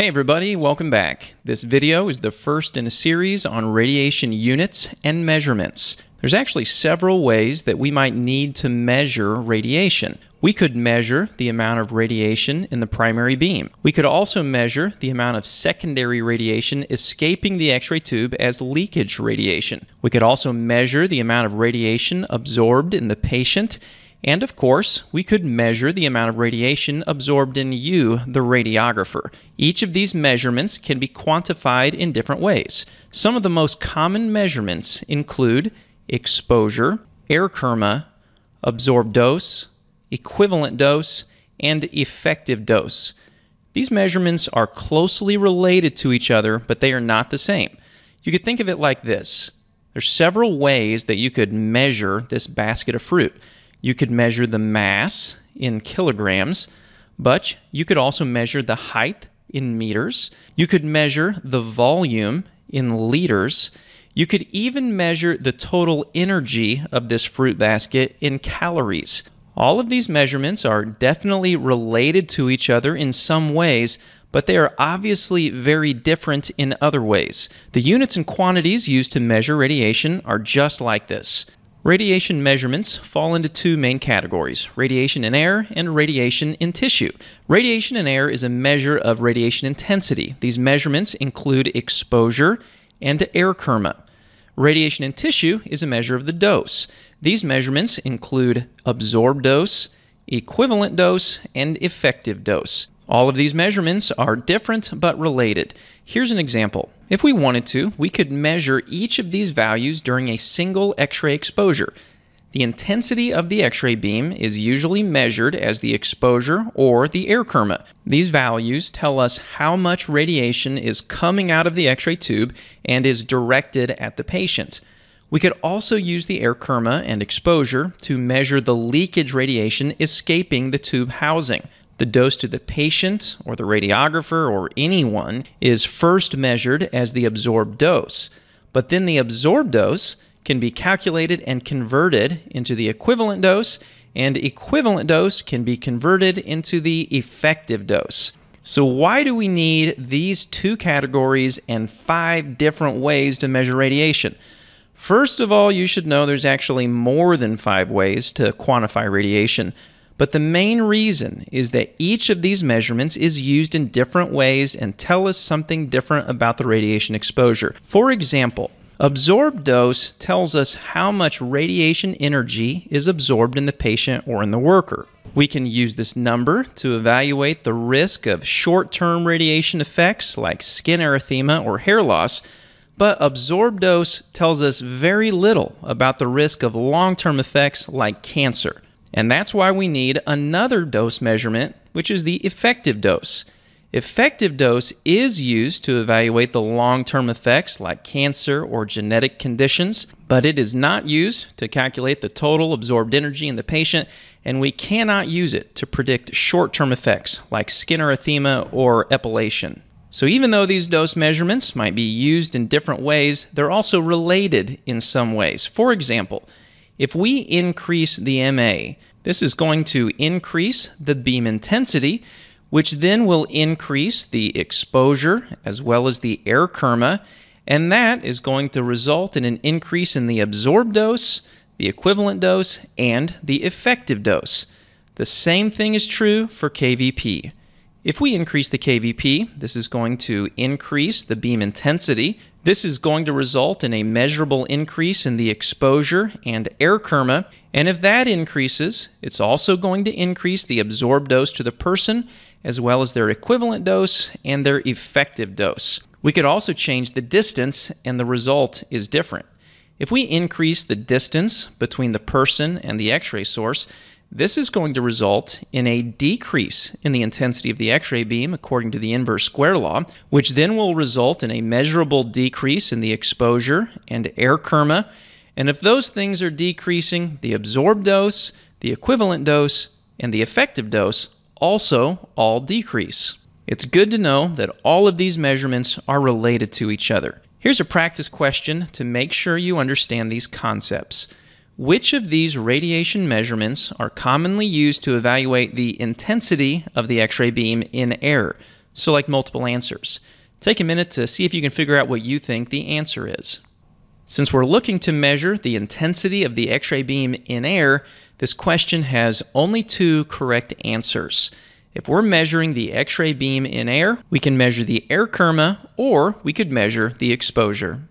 Hey everybody, welcome back. This video is the first in a series on radiation units and measurements. There's actually several ways that we might need to measure radiation. We could measure the amount of radiation in the primary beam. We could also measure the amount of secondary radiation escaping the X-ray tube as leakage radiation. We could also measure the amount of radiation absorbed in the patient and of course, we could measure the amount of radiation absorbed in you, the radiographer. Each of these measurements can be quantified in different ways. Some of the most common measurements include exposure, air kerma, absorbed dose, equivalent dose, and effective dose. These measurements are closely related to each other, but they are not the same. You could think of it like this. There's several ways that you could measure this basket of fruit. You could measure the mass in kilograms, but you could also measure the height in meters. You could measure the volume in liters. You could even measure the total energy of this fruit basket in calories. All of these measurements are definitely related to each other in some ways, but they are obviously very different in other ways. The units and quantities used to measure radiation are just like this. Radiation measurements fall into two main categories radiation in air and radiation in tissue. Radiation in air is a measure of radiation intensity. These measurements include exposure and air kerma. Radiation in tissue is a measure of the dose. These measurements include absorbed dose, equivalent dose, and effective dose. All of these measurements are different but related. Here's an example. If we wanted to, we could measure each of these values during a single X-ray exposure. The intensity of the X-ray beam is usually measured as the exposure or the air kerma. These values tell us how much radiation is coming out of the X-ray tube and is directed at the patient. We could also use the air kerma and exposure to measure the leakage radiation escaping the tube housing. The dose to the patient or the radiographer or anyone is first measured as the absorbed dose, but then the absorbed dose can be calculated and converted into the equivalent dose, and equivalent dose can be converted into the effective dose. So, why do we need these two categories and five different ways to measure radiation? First of all, you should know there's actually more than five ways to quantify radiation. But the main reason is that each of these measurements is used in different ways and tell us something different about the radiation exposure. For example, absorbed dose tells us how much radiation energy is absorbed in the patient or in the worker. We can use this number to evaluate the risk of short term radiation effects like skin erythema or hair loss, but absorbed dose tells us very little about the risk of long term effects like cancer. And that's why we need another dose measurement, which is the effective dose. Effective dose is used to evaluate the long term effects like cancer or genetic conditions, but it is not used to calculate the total absorbed energy in the patient, and we cannot use it to predict short term effects like skin erythema or epilation. So, even though these dose measurements might be used in different ways, they're also related in some ways. For example, if we increase the MA, this is going to increase the beam intensity, which then will increase the exposure as well as the air kerma, and that is going to result in an increase in the absorbed dose, the equivalent dose, and the effective dose. The same thing is true for KVP. If we increase the KVP, this is going to increase the beam intensity. This is going to result in a measurable increase in the exposure and air kerma. And if that increases, it's also going to increase the absorbed dose to the person, as well as their equivalent dose and their effective dose. We could also change the distance, and the result is different. If we increase the distance between the person and the x ray source, this is going to result in a decrease in the intensity of the X ray beam according to the inverse square law, which then will result in a measurable decrease in the exposure and air kerma. And if those things are decreasing, the absorbed dose, the equivalent dose, and the effective dose also all decrease. It's good to know that all of these measurements are related to each other. Here's a practice question to make sure you understand these concepts. Which of these radiation measurements are commonly used to evaluate the intensity of the X ray beam in air? Select multiple answers. Take a minute to see if you can figure out what you think the answer is. Since we're looking to measure the intensity of the X ray beam in air, this question has only two correct answers. If we're measuring the X ray beam in air, we can measure the air kerma or we could measure the exposure.